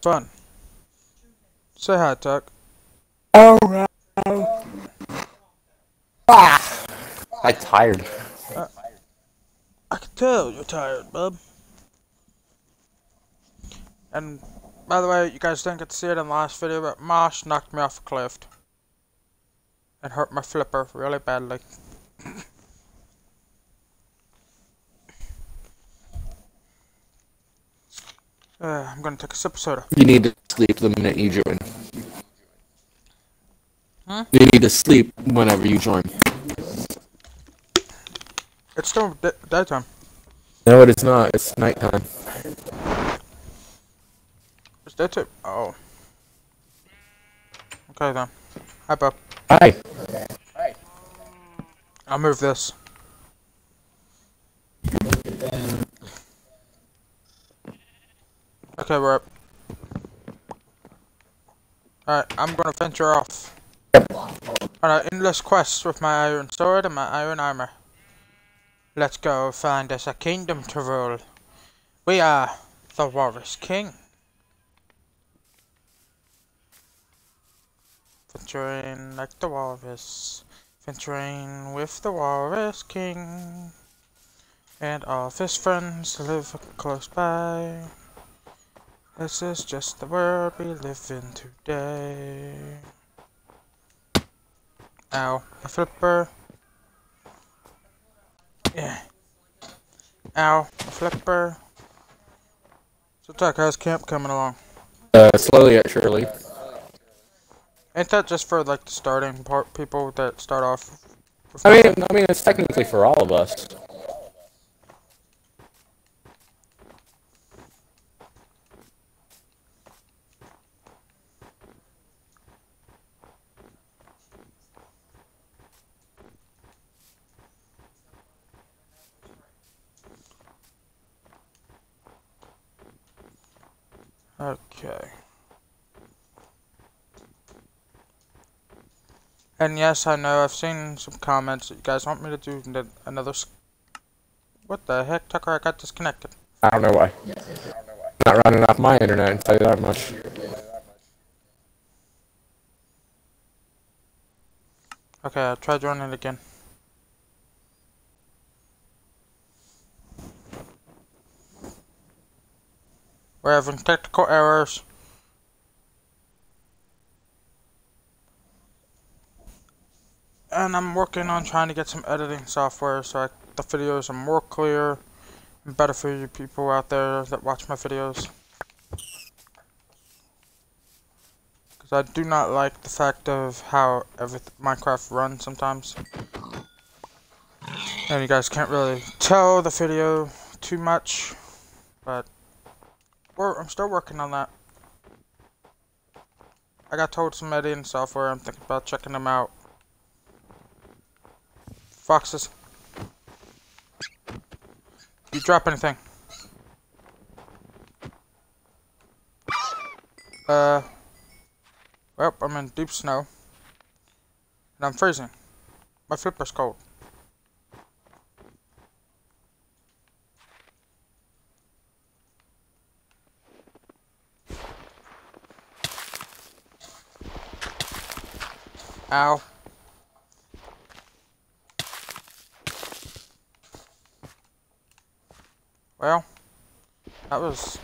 Fun. Say hi, Tuck. Oh no. Ah! I'm tired. I can tell you're tired, bub. And by the way, you guys didn't get to see it in the last video, but Marsh knocked me off a cliff. And hurt my flipper really badly. uh, I'm gonna take a sip of soda. You need to sleep the minute you join. Huh? You need to sleep whenever you join. It's still daytime. No, it is not. It's nighttime. It's daytime. Oh. Okay then. Hi, bub. Hi. I'll move this. Okay, we're up. Alright, I'm gonna venture off. On an endless quest with my iron sword and my iron armor. Let's go find us a kingdom to rule. We are the Walrus King. Venturing like the walrus. Venturing with the Walrus King. And all of his friends live close by. This is just the world we live in today. Ow, a flipper. Yeah. Ow, a flipper. So Tuck, how's camp coming along? Uh, slowly yet surely. Ain't that just for like the starting part people that start off? I mean. I mean, it's technically for all of us. Okay. And yes, I know I've seen some comments that you guys want me to do another. What the heck, Tucker? I got disconnected. I don't know why. Not running off my internet, I tell you that much. Okay, I'll try joining it again. We're having technical errors. And I'm working on trying to get some editing software so I, the videos are more clear and better for you people out there that watch my videos. Because I do not like the fact of how Minecraft runs sometimes. And you guys can't really tell the video too much, but I'm still working on that. I got told some editing software. I'm thinking about checking them out. Foxes. You drop anything? Uh. Well, I'm in deep snow. And I'm freezing. My flipper's cold. Ow. Well, that was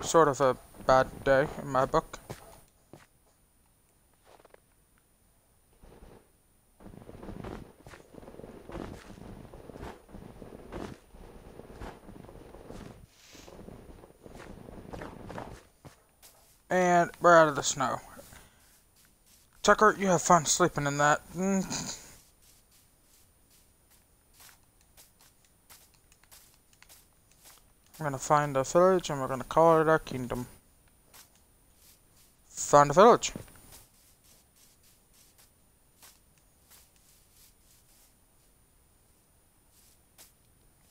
sort of a bad day in my book. And we're out of the snow. Tucker, you have fun sleeping in that. Mm. I'm gonna find a village and we're gonna call it our kingdom. Found a village.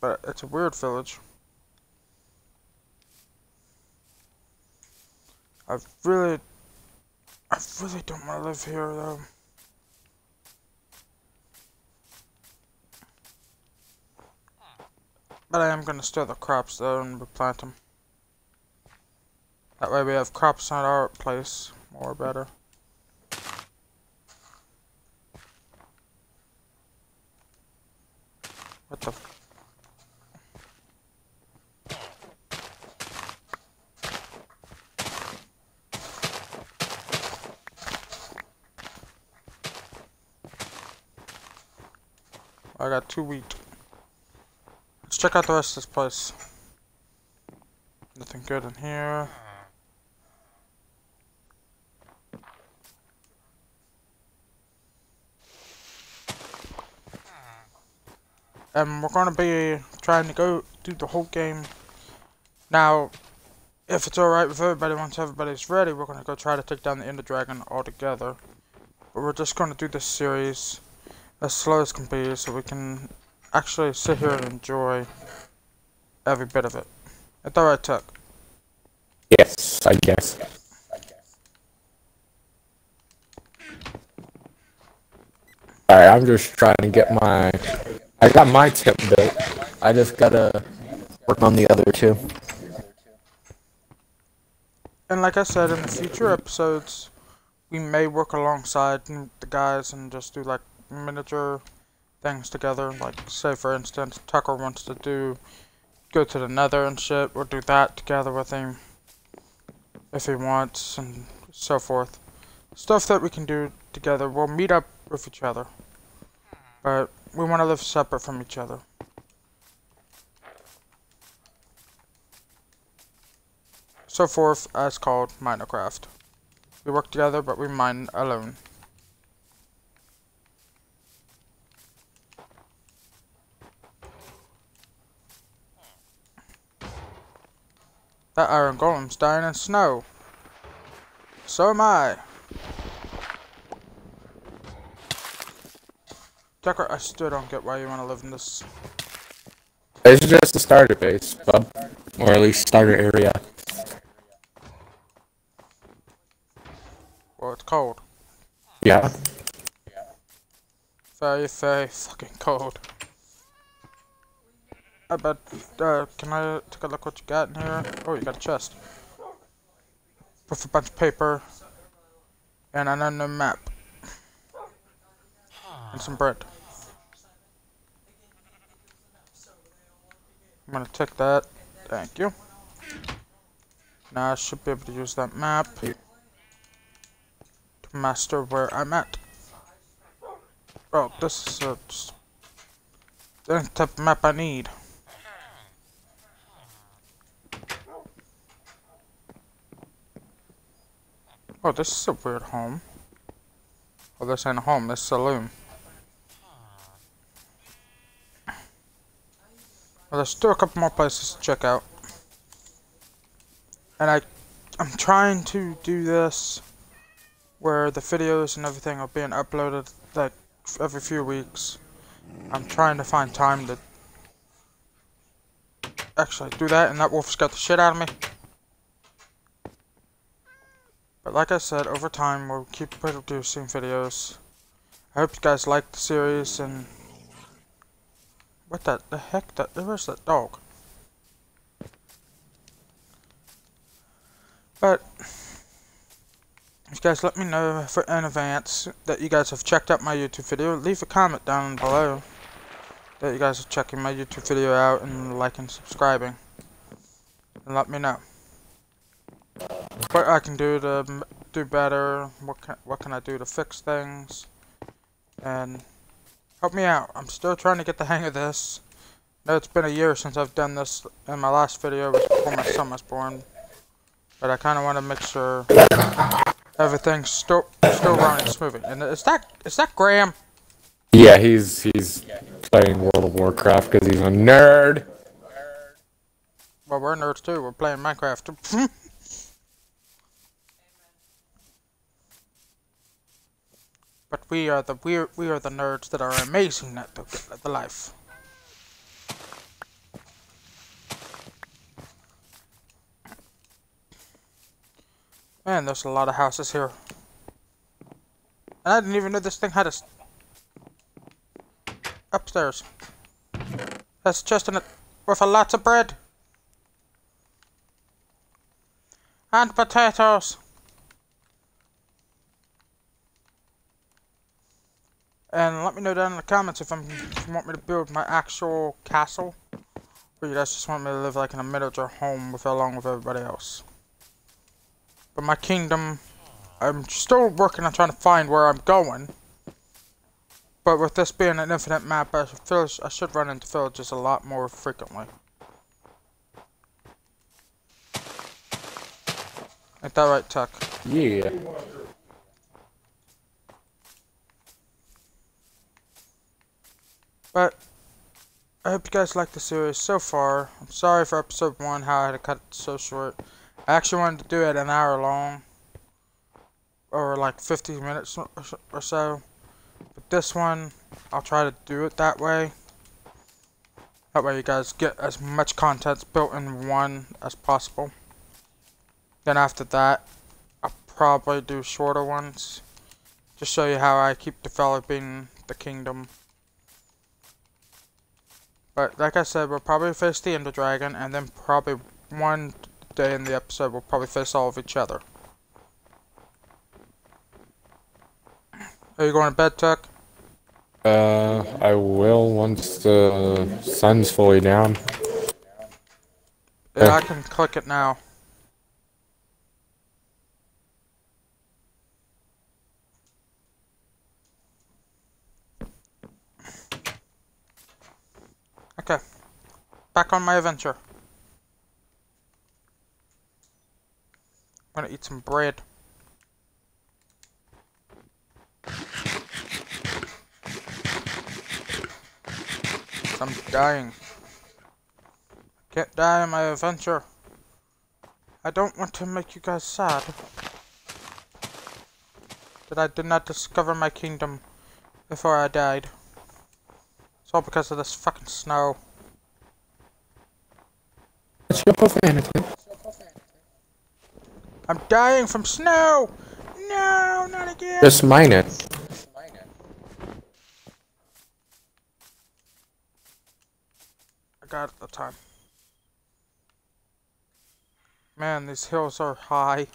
But it's a weird village. I really, I really don't want to live here though. But I am gonna steal the crops though and replant them. That way we have crops on our place more better. What the? Got two wheat. Let's check out the rest of this place. Nothing good in here. And we're gonna be trying to go do the whole game. Now, if it's alright with everybody, once everybody's ready, we're gonna go try to take down the Ender Dragon altogether. But we're just gonna do this series as slow as can be so we can actually sit here and enjoy every bit of it. I thought I took. Yes, I guess. Alright, I'm just trying to get my... I got my tip built. I just gotta work on the other two. And like I said, in the future episodes, we may work alongside the guys and just do like miniature things together. Like, say for instance, Tucker wants to do go to the Nether and shit. We'll do that together with him if he wants, and so forth. Stuff that we can do together. We'll meet up with each other, but we want to live separate from each other. So forth as called Minecraft. We work together, but we mine alone. That iron golem's dying in snow. So am I. Tucker, I still don't get why you want to live in this. It's just a starter base, bub. Or at least starter area. Well, it's cold. Yeah. Very, very fucking cold. I bet, uh, can I take a look what you got in here? Oh, you got a chest. With a bunch of paper. And an unknown map. And some bread. I'm gonna take that. Thank you. Now I should be able to use that map to master where I'm at. Oh, this is a, the type of map I need. Oh, this is a weird home. Oh, this ain't a home, this is a saloon. Well, there's still a couple more places to check out. And I, I'm trying to do this where the videos and everything are being uploaded like every few weeks. I'm trying to find time to actually do that, and that wolf scared the shit out of me. But like I said, over time we'll keep producing videos. I hope you guys like the series and what the, the heck? That where's that dog? But if you guys let me know in advance that you guys have checked out my YouTube video, leave a comment down below that you guys are checking my YouTube video out and liking, subscribing, and let me know what I can do to do better, what can, what can I do to fix things, and help me out. I'm still trying to get the hang of this. I know it's been a year since I've done this, and my last video was before my son was born, but I kind of want to make sure everything's still still running smoothly. And is that is that Graham? Yeah, he's he's playing World of Warcraft because he's a nerd. Well, we're nerds too. We're playing Minecraft. But we are the we are, we are the nerds that are amazing at the, at the life. Man, there's a lot of houses here. And I didn't even know this thing had a... Upstairs. That's just in it with a lot of bread. And potatoes! And let me know down in the comments if, if you want me to build my actual castle. Or you guys just want me to live like in a miniature home with along with everybody else. But my kingdom, I'm still working on trying to find where I'm going. But with this being an infinite map, I, feel I should run into villages a lot more frequently. Ain't that right, Tuck? Yeah. But, I hope you guys like the series so far. I'm sorry for episode 1, how I had to cut it so short. I actually wanted to do it an hour long. Or like 50 minutes or so. But this one, I'll try to do it that way. That way you guys get as much content built in one as possible. Then after that, I'll probably do shorter ones. Just show you how I keep developing the kingdom. But like I said, we'll probably face the Ender Dragon, and then probably one day in the episode, we'll probably face all of each other. Are you going to bed, Tuck? Uh, I will once the sun's fully down. Yeah, I can click it now. Okay. Back on my adventure. I'm gonna eat some bread. I'm dying. Can't die on my adventure. I don't want to make you guys sad. That I did not discover my kingdom before I died. It's all because of this fucking snow. It's your profanity. I'm dying from snow! No, not again! Just mine it. I got it the time. Man, these hills are high.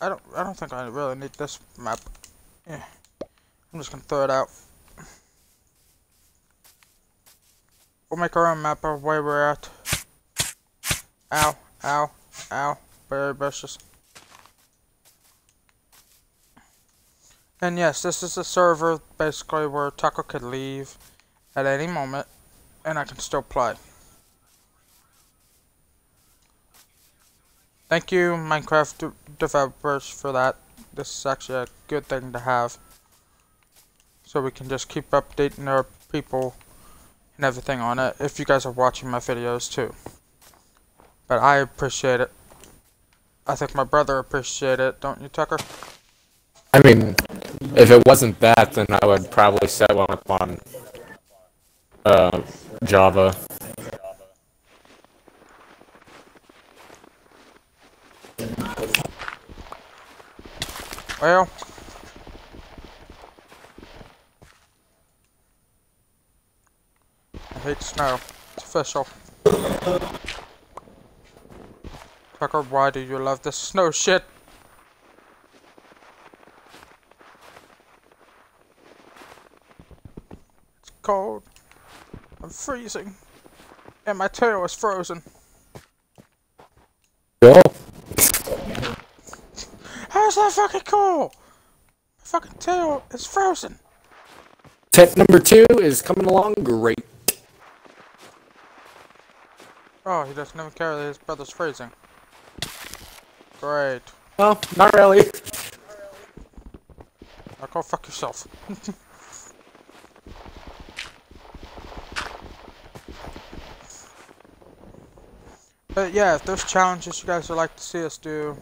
I don't I don't think I really need this map. Yeah. I'm just gonna throw it out. We'll make our own map of where we're at. Ow, ow, ow. Berry bushes. And yes, this is a server basically where Tucker could leave at any moment and I can still play. Thank you, Minecraft de developers, for that. This is actually a good thing to have. So we can just keep updating our people and everything on it if you guys are watching my videos too. But I appreciate it. I think my brother appreciate it, don't you, Tucker? I mean, if it wasn't that, then I would probably set one up on uh, Java. Well, Hate snow. It's official. Tucker, why do you love this snow shit? It's cold. I'm freezing. And my tail is frozen. How's that fucking cool? My fucking tail is frozen. Tip number two is coming along great. Oh, he doesn't even care that his brother's freezing. Great. Well, not really. Now go fuck yourself. but yeah, if there's challenges you guys would like to see us do,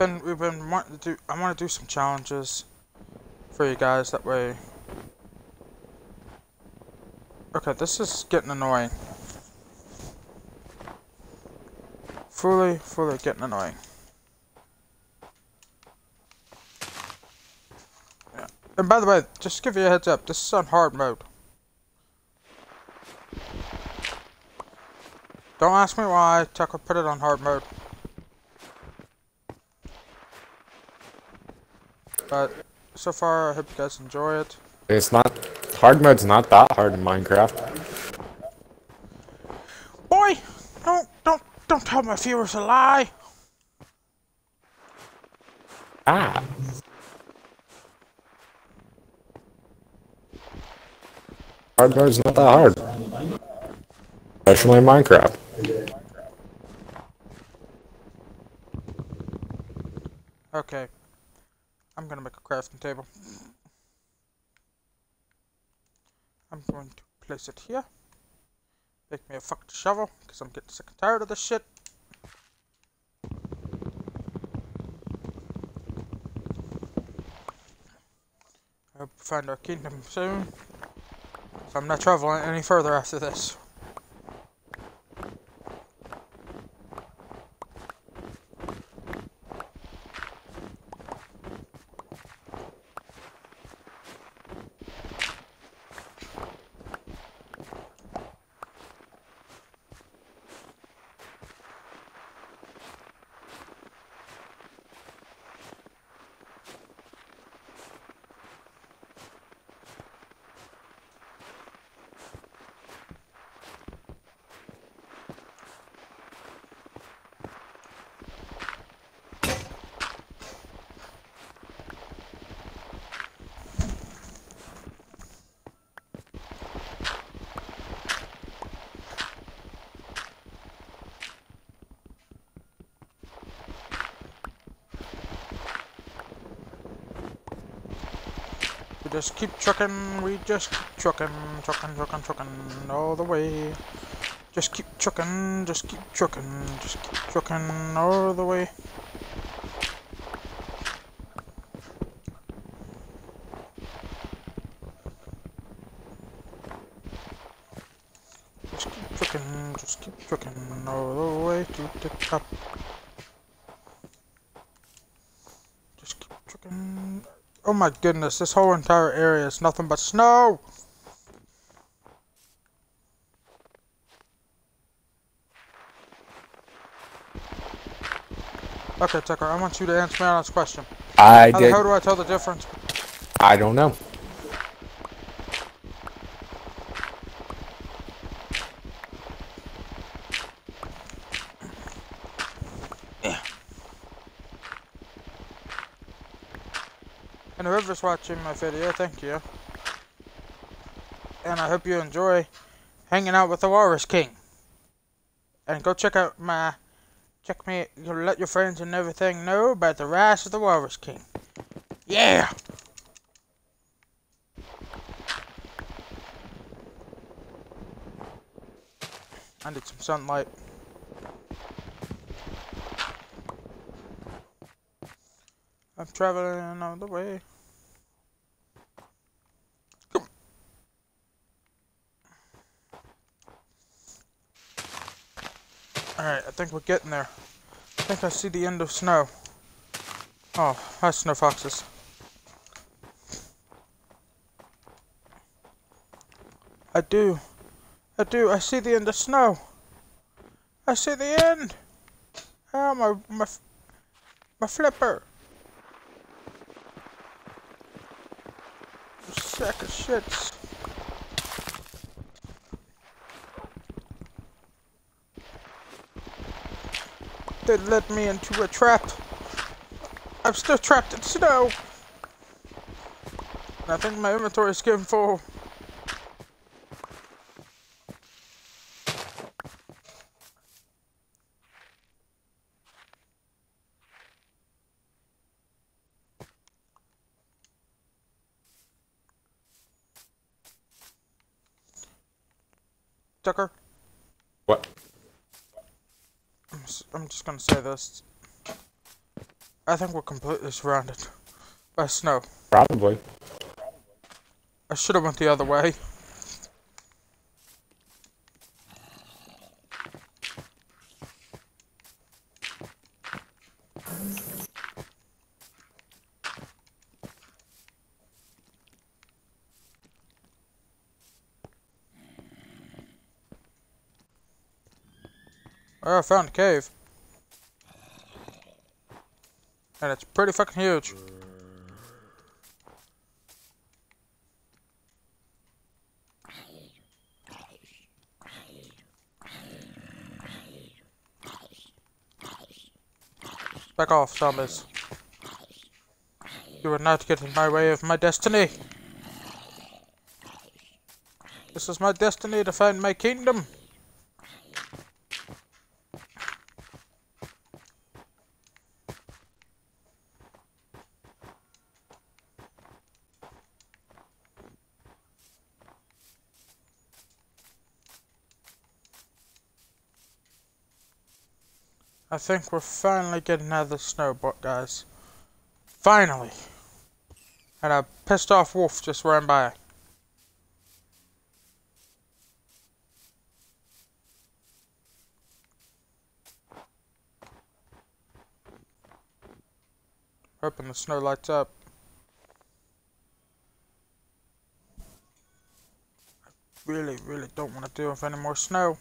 been we've been wanting to do. I want to do some challenges for you guys. That way. Okay, this is getting annoying. Fully, fully getting annoying. Yeah. And by the way, just give you a heads up, this is on hard mode. Don't ask me why Tucker put it on hard mode. But so far, I hope you guys enjoy it. It's not hard mode's not that hard in Minecraft. Boy, don't don't tell my viewers a lie. Ah. Hard mode's not that hard. Especially in Minecraft. Okay. I'm gonna make a crafting table. I'm going to place it here. Make me a fucking shovel, because I'm getting sick and tired of this shit. Hope we find our kingdom soon. So I'm not traveling any further after this. Just keep trucking, we just keep trucking, trucking, trucking, trucking all the way. Just keep trucking, just keep trucking, just keep trucking all the way. Just keep trucking, just keep trucking all the way to the top. Just keep trucking. Oh my goodness, this whole entire area is nothing but snow! Okay, Tucker, I want you to answer me on this question. I How did. hell do I tell the difference? I don't know. Watching my video, thank you. And I hope you enjoy hanging out with the Walrus King. And go check out my, check me, let your friends and everything know about the rise of the Walrus King. Yeah! I need some sunlight. I'm traveling on the way. Think we're getting there. I think I see the end of snow. Oh, hi snow foxes. I do. I do. I see the end of snow. I see the end. Oh, my, my, my flipper. Sack of shits. They led me into a trap. I'm still trapped in snow. I think my inventory is getting full. Tucker, What? I'm, s- I'm just gonna say this. I think we're completely surrounded by snow. Probably. I should have went the other way. Oh, I found a cave. And it's pretty fucking huge. Back off, zombies. You are not getting in my way of my destiny. This is my destiny to find my kingdom. I think we're finally getting out of the snow, guys. Finally! And a pissed off wolf just ran by. Hoping the snow lights up. I really, really don't want to deal with any more snow.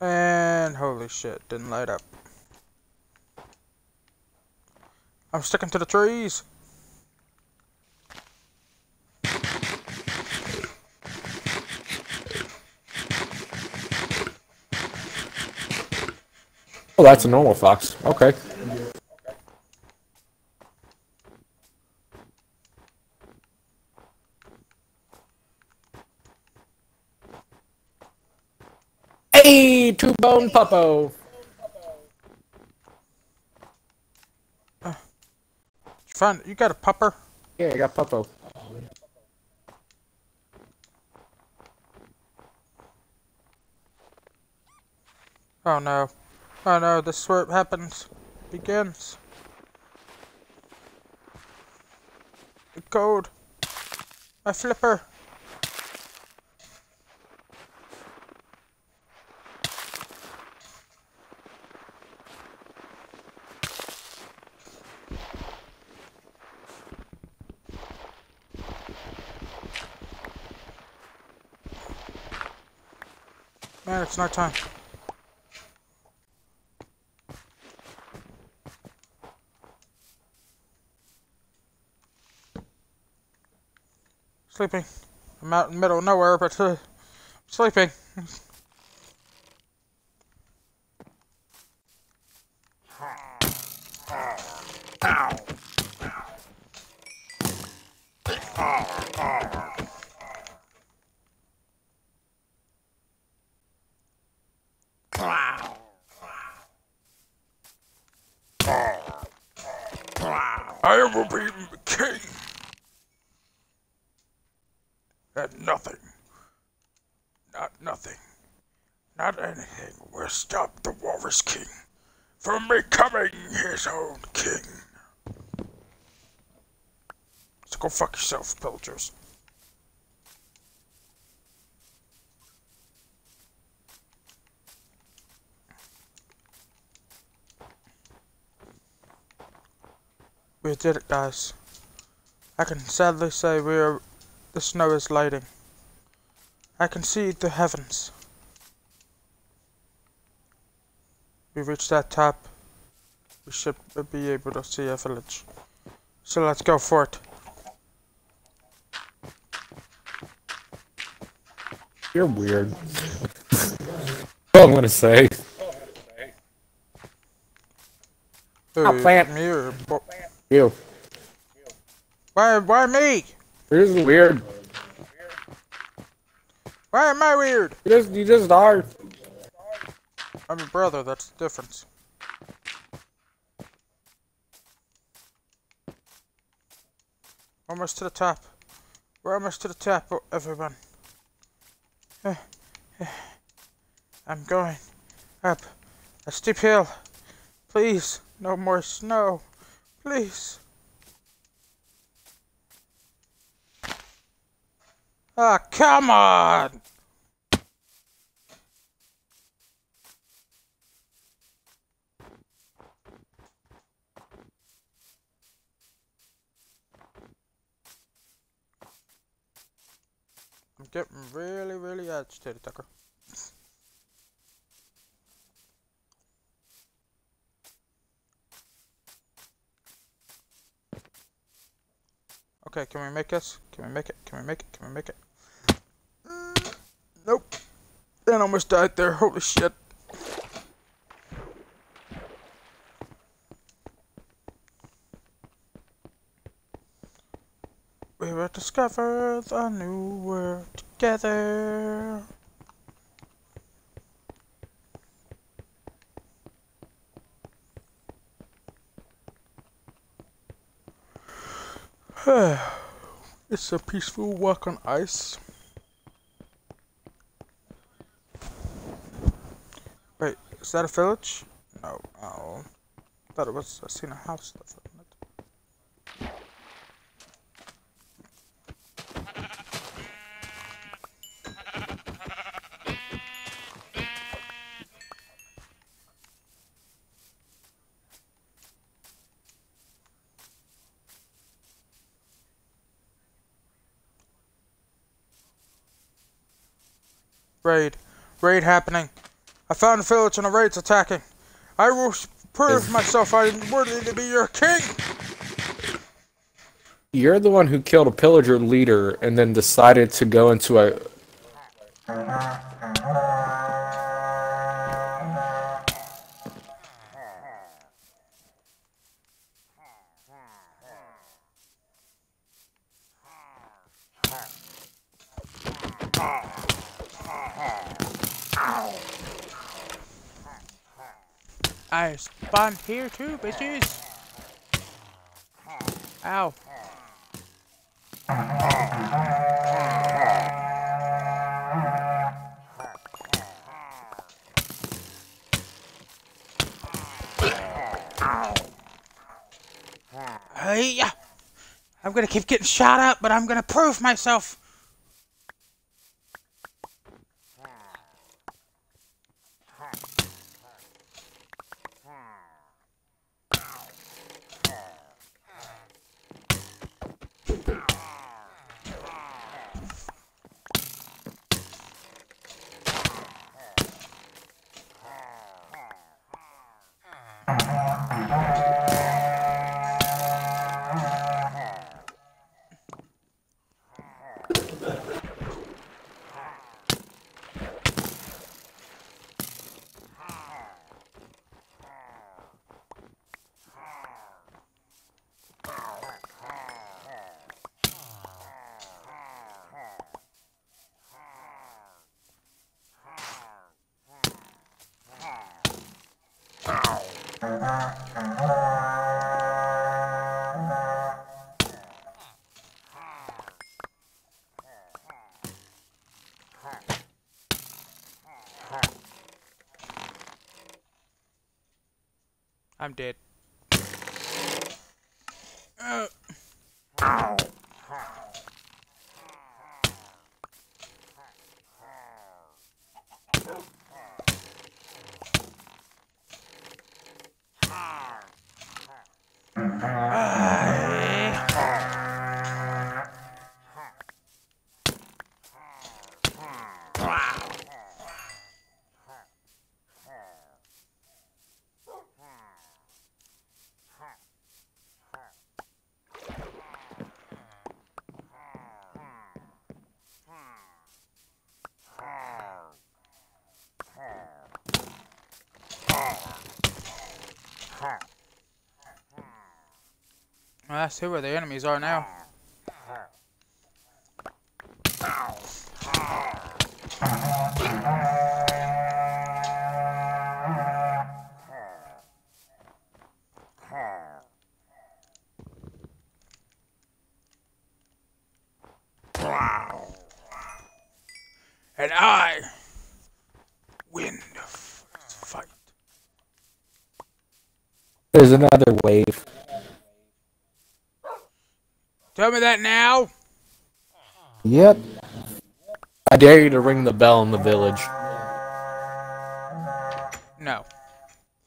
And holy shit, didn't light up. I'm sticking to the trees. Oh, that's a normal fox. Okay. Bone puppo. You found you got a pupper? Yeah, I got puppo. Oh no. Oh no, this is where it happens. Begins. The code. My flipper. Man, it's night time. Sleeping. I'm out in the middle of nowhere, but uh, sleeping. I am a beaten king. And nothing, not nothing, not anything will stop the Walrus King from becoming his own king. So go fuck yourself, villagers. We did it, guys. I can sadly say we are. The snow is lighting. I can see the heavens. We reached that top. We should be able to see a village. So let's go for it. You're weird. All I'm gonna say. Ooh, plant. me or bo- You. Why, why me? You're just weird. Why am I weird? You just, you just are. I'm your brother, that's the difference. Almost to the top. We're almost to the top, oh, everyone. I'm going up a steep hill. Please, no more snow. Please. Ah, come on! Getting really, really agitated, Tucker. Okay, can we make this? Can we make it? Can we make it? Can we make it? Mm, nope. Then almost died there. Holy shit. Will discover the new world together. it's a peaceful walk on ice. Wait, is that a village? No, oh. thought it was, I seen a house. Raid. Raid happening. I found a village and a raid's attacking. I will prove myself I am worthy to be your king. You're the one who killed a pillager leader and then decided to go into a I spawned here too, bitches. Ow. Hey, I'm gonna keep getting shot up, but I'm gonna prove myself. I'm dead. Well, that's who where the enemies are now. And I win the fight. There's another wave. Tell me that now. Yep. I dare you to ring the bell in the village. No.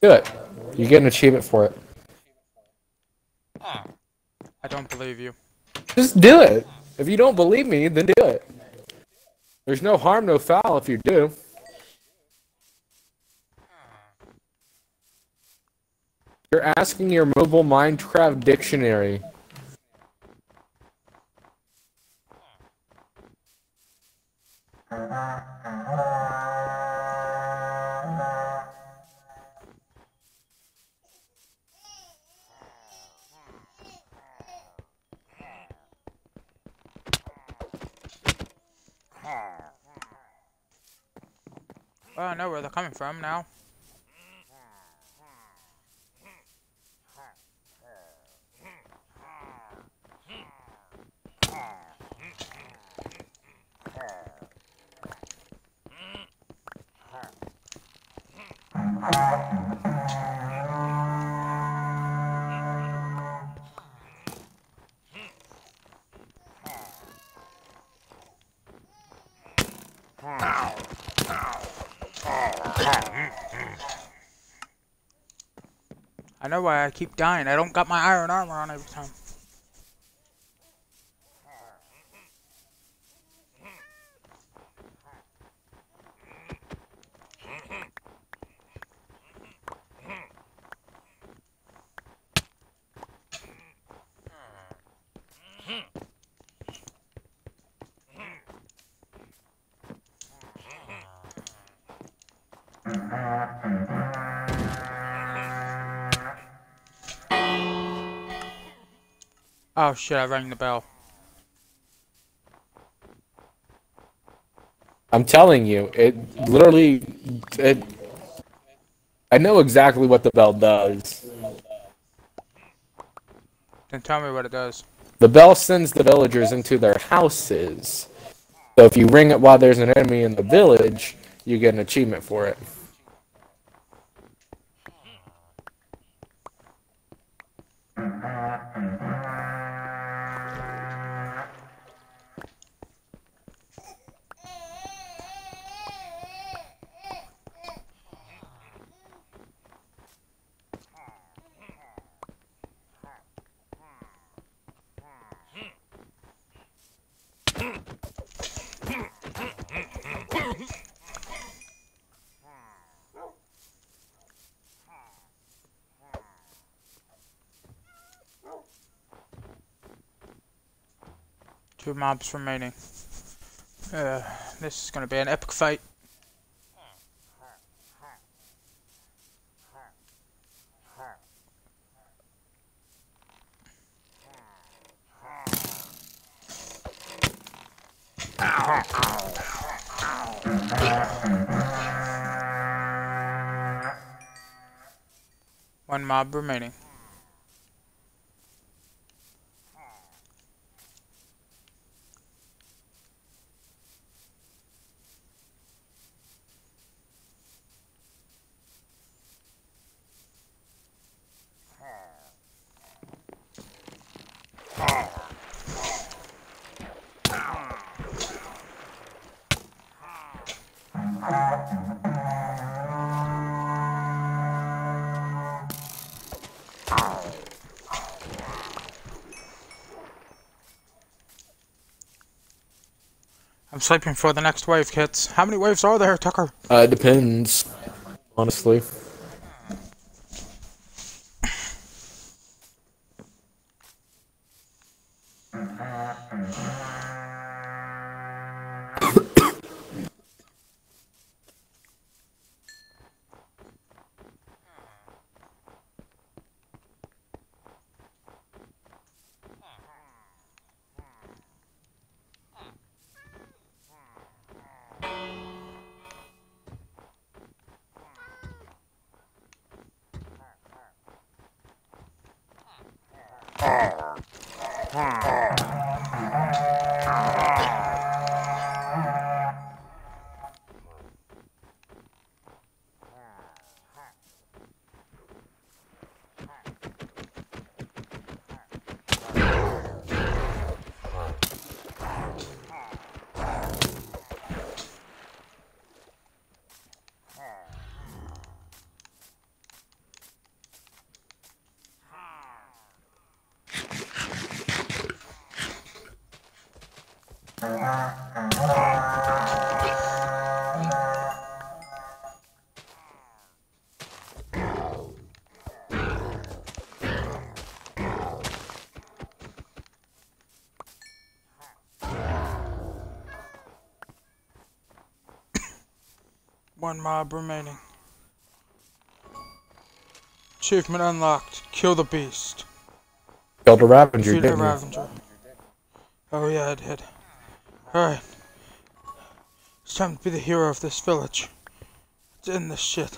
Do it. You get an achievement for it. I don't believe you. Just do it. If you don't believe me, then do it. There's no harm, no foul if you do. You're asking your mobile Minecraft dictionary. Well, I know where they're coming from now. I know why I keep dying. I don't got my iron armor on every time. Oh shit, I rang the bell. I'm telling you, it literally, it. I know exactly what the bell does. Then tell me what it does. The bell sends the villagers into their houses. So if you ring it while there's an enemy in the village, you get an achievement for it. Mobs remaining. Uh, this is gonna be an epic fight. One mob remaining. I'm sleeping for the next wave, kids. How many waves are there, Tucker? Uh, it depends, honestly. One mob remaining. Achievement unlocked. Kill the beast. Killed a Ravager, Defeat a didn't you? Ravager. Oh yeah, I did. Alright. It's time to be the hero of this village. Let's end this shit.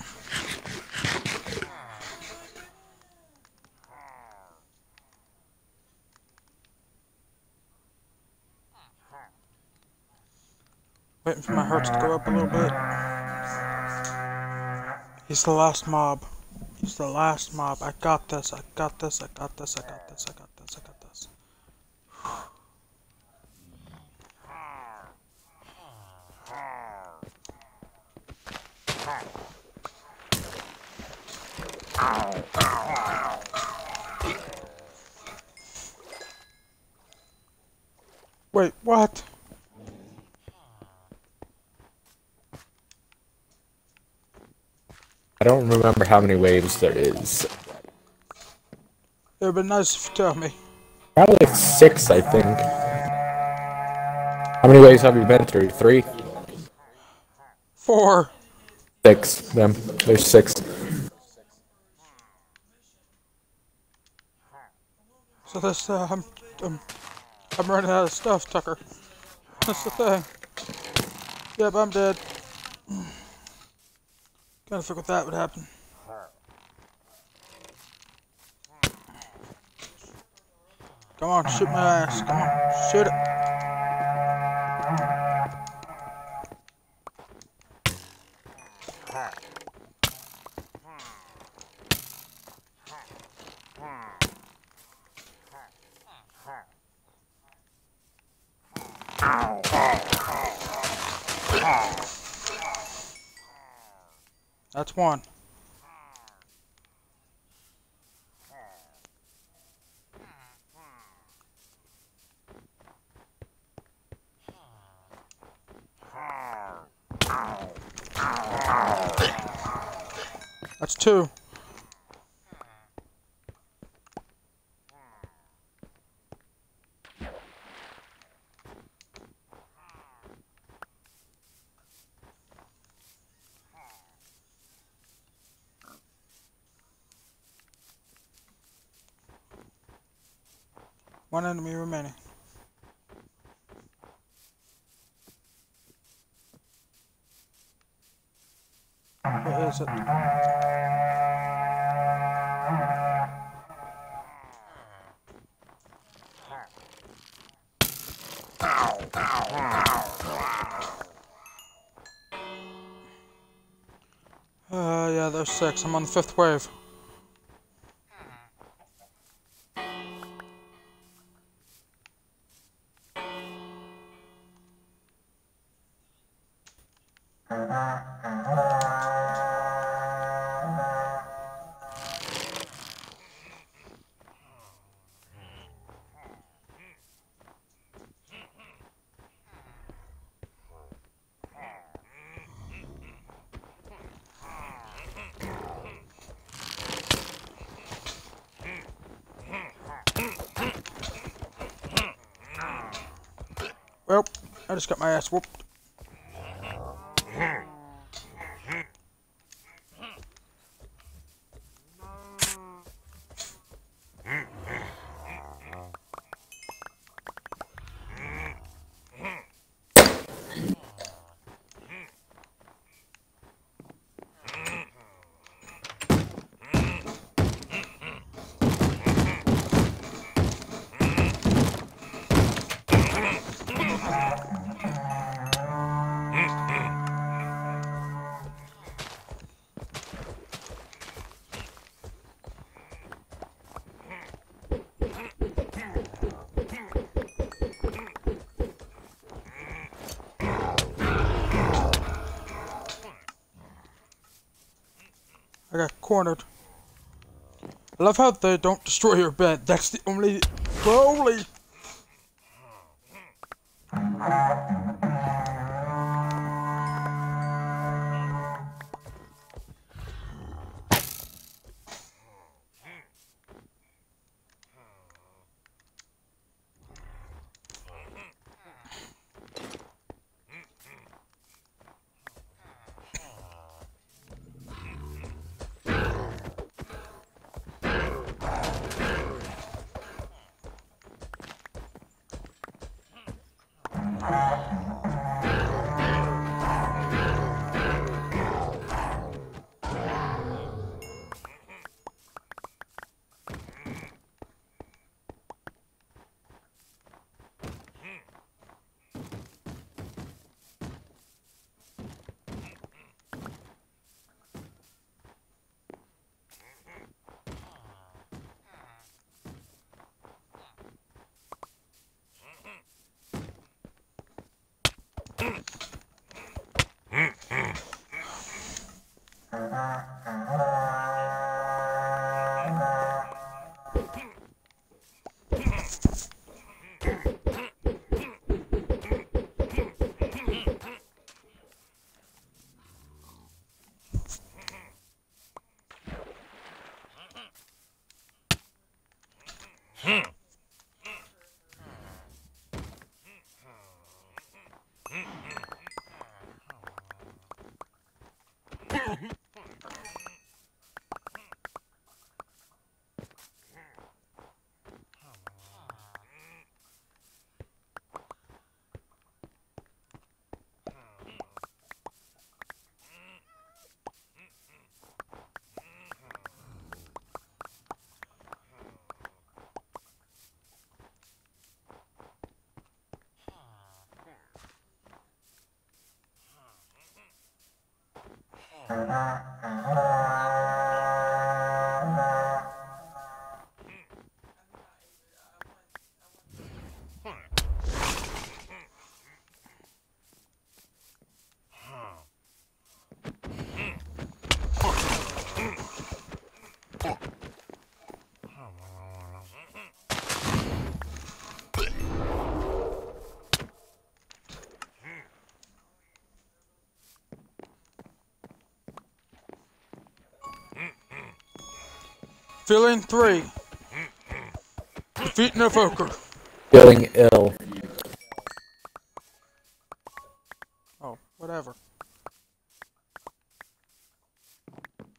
Waiting for my hearts to go up a little bit. He's the last mob. He's the last mob. I got this. I got this. I got this. I got this. I got this. I got this. Wait, what? I don't remember how many waves there is. It would be nice if you tell me. Probably like six, I think. How many waves have you been through? Three? Four. Six. Them. There's six. So this, uh, I'm, I'm, I'm running out of stuff, Tucker. That's the thing. Yep, I'm dead. Kinda figured that would happen. Come on, shoot my ass. Come on, shoot it. That's one. That's two. One enemy remaining. Uh, Where is it? Uh, Uh, yeah, there's six. I'm on the fifth wave. Just got my ass whooped. Cornered. I love how they don't destroy your bed. That's the only... Slowly! Uh, uh, uh, uh. Feeling three. Defeating a Evoker. Feeling ill. Oh, whatever.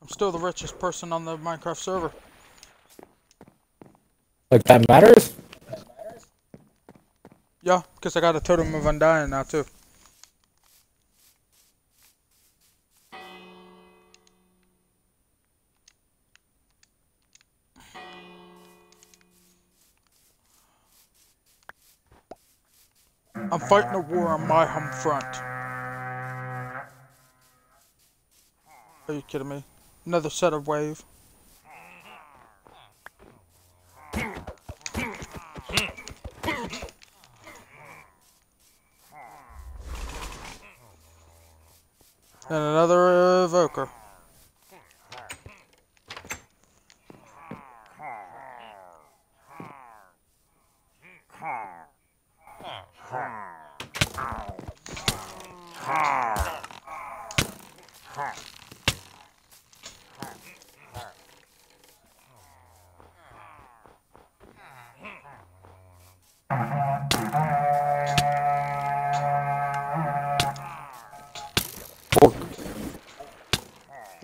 I'm still the richest person on the Minecraft server. Like that matters? Yeah, because I got a totem of undying now too. Fighting a war on my home front. Are you kidding me? Another set of wave.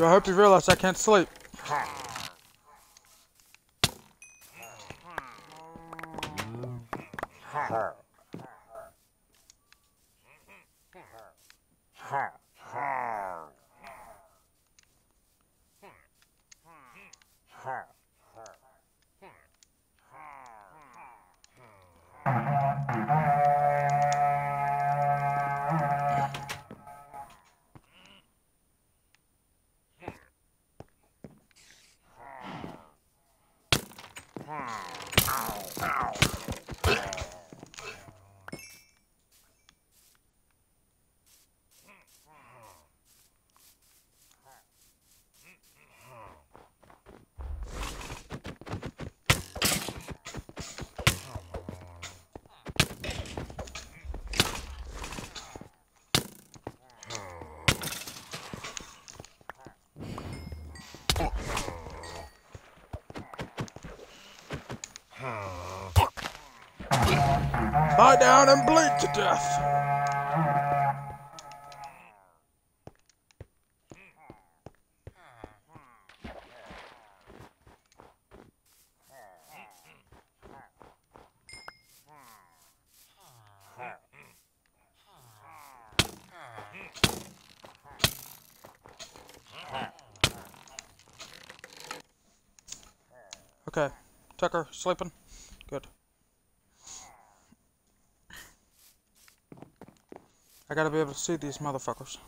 I hope you realize I can't sleep. Down and bleed to death. Okay, Tucker, sleeping? Good. I gotta be able to see these motherfuckers.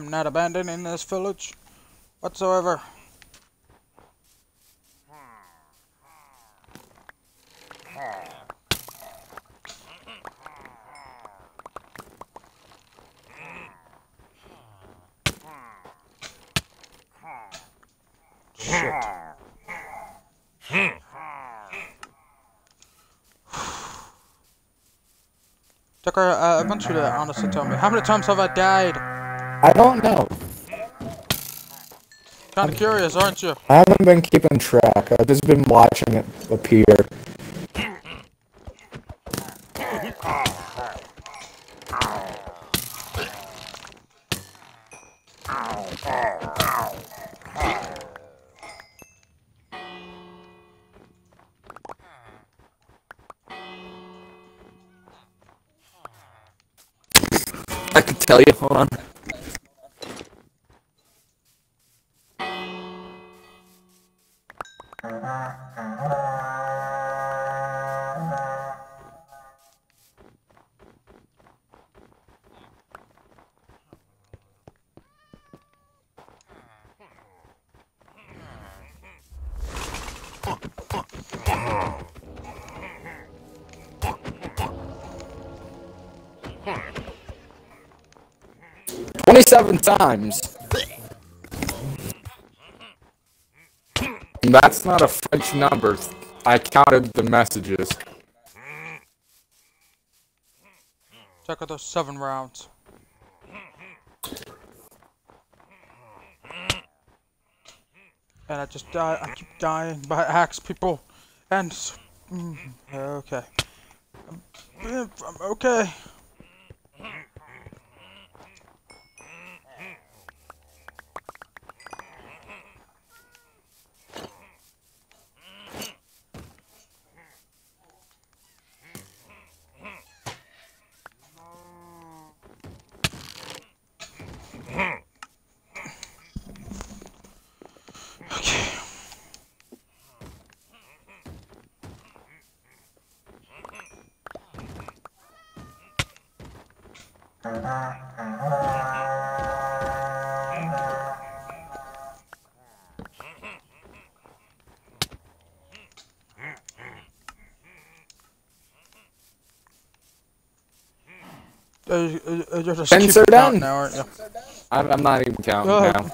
I'm not abandoning this village whatsoever. Shit. Tucker, uh, I want you to honestly tell me, how many times have I died? I don't know. Kinda curious, aren't you? I haven't been keeping track. I've just been watching it appear. I could tell you. Hold on. Twenty-seven times. That's not a French number. I counted the messages. Check out those seven rounds. And I just die. I keep dying by axe, people. And mm, okay, I'm, I'm okay. Okay. Uh, uh, uh, you're just Ends keeping are count done. now, aren't you? I'm, I'm not even counting Oh. now.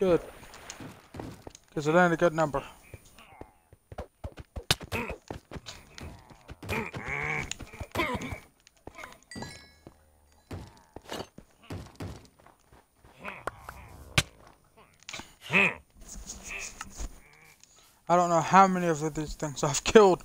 Good. Because it ain't a good number. I don't know how many of these things I've killed.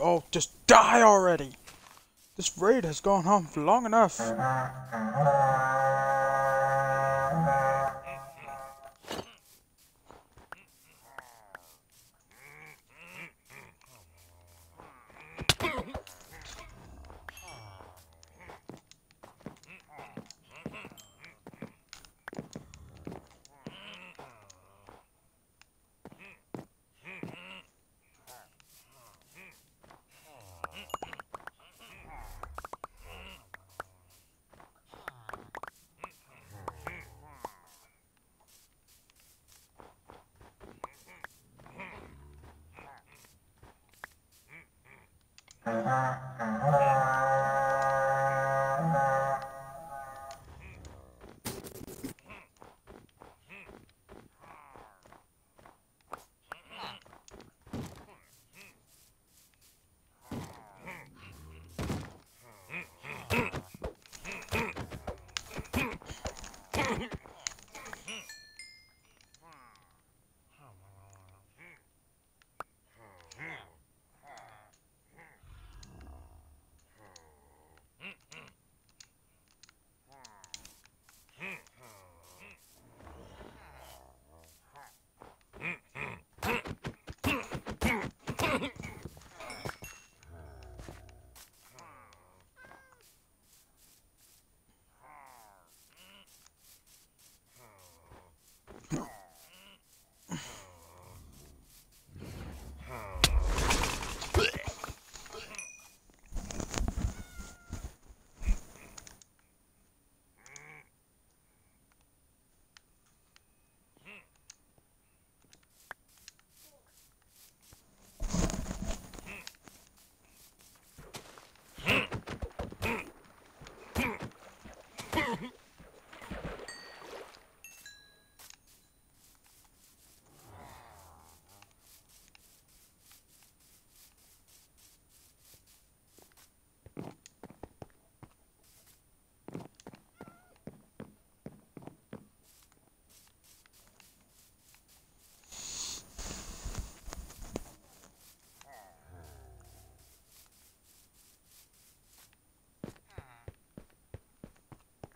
All just die already? This raid has gone on for long enough.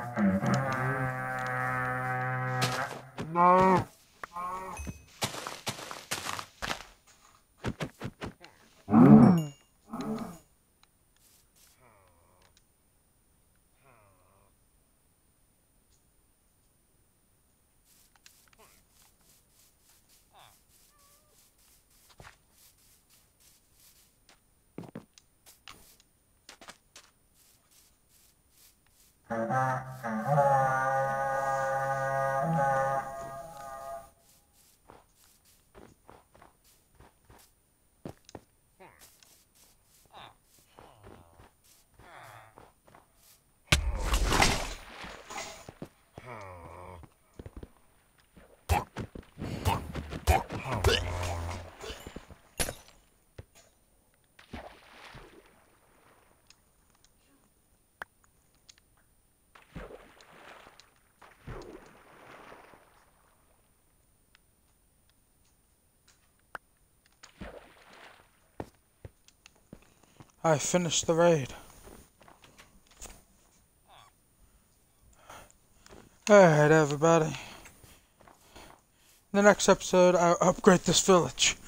No. Uh-huh. Uh-huh. I finished the raid. Alright, everybody. In the next episode, I'll upgrade this village.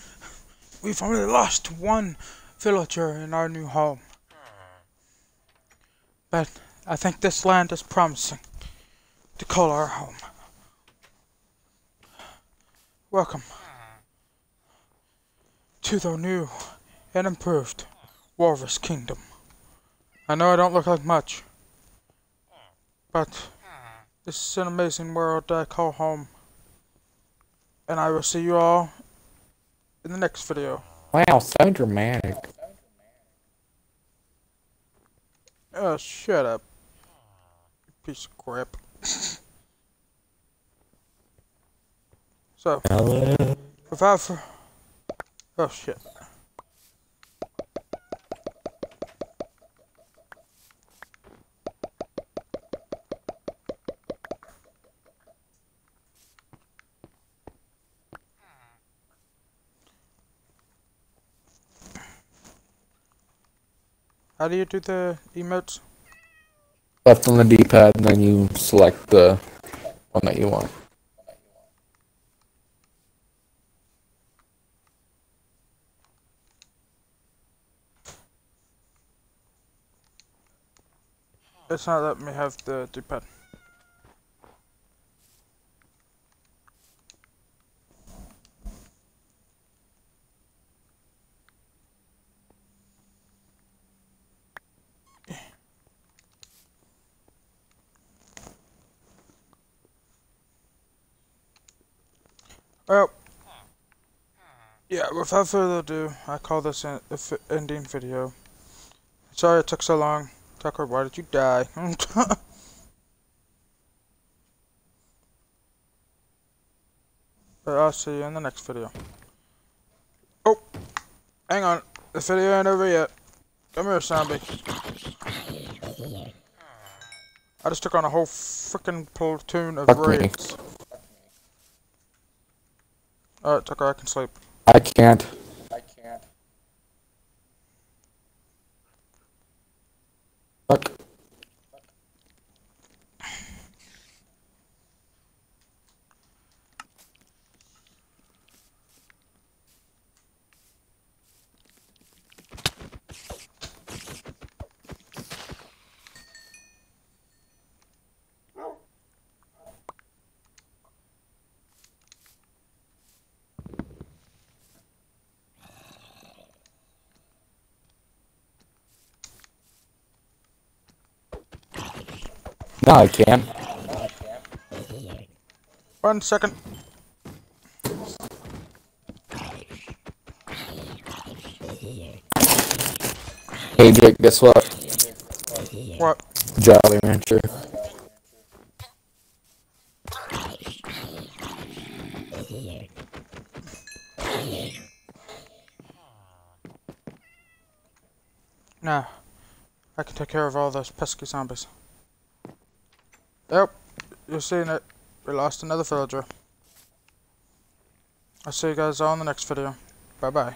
We've only lost one villager in our new home. But I think this land is promising to call our home. Welcome to the new and improved Walrus Kingdom. I know I don't look like much, but This is an amazing world I call home. And I will see you all in the next video. Wow, so dramatic. Oh, shut up. Piece of crap. so, Hello. without for. Oh, shit. How do you do the emotes? Left on the D-pad, and then you select the one that you want. It's not letting me have the D-pad. Well, yeah, without further ado, I call this an ending video. Sorry it took so long. Tucker, why did you die? but I'll see you in the next video. Oh, hang on. The video ain't over yet. Come here, zombie. I just took on a whole freaking platoon of me. raids. Alright, Tucker, I can sleep. I can't. I can't. Fuck. I can. One second. Hey Jake, guess what? What? Jolly Rancher. Nah. I can take care of all those pesky zombies. Yep. You've seen it. We lost another villager. I'll see you guys all in the next video. Bye bye.